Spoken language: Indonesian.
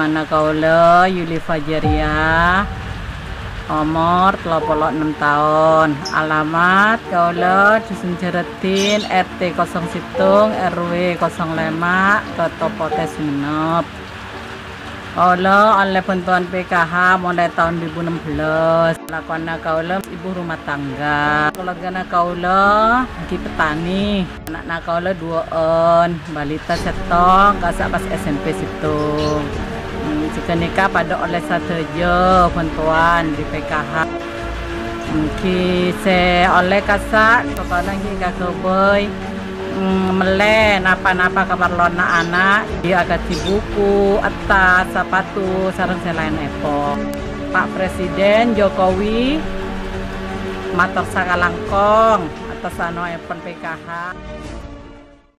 Lakona kaula Yuli Fajaria. Umur 36 tahun Alamat kaula Dusun Jeretin RT 07 RW 05 Ketopote Sinep Kaula oleh bantuan PKH mulai tahun 2016 Lakona kaula ibu rumah tangga. Keluarga kaula di petani. Anak kaula dua on. Balita setong Kasak pas SMP situ Hmm, jika nikah pada oleh satu je bantuan di PKH Mungkin saya oleh kasak Kepada kita keboi mele napa-napa keperluan anak. Dia akan buku atas sepatu sarang selain epo. Pak Presiden Jokowi matok sakalangkong atas anu epon PKH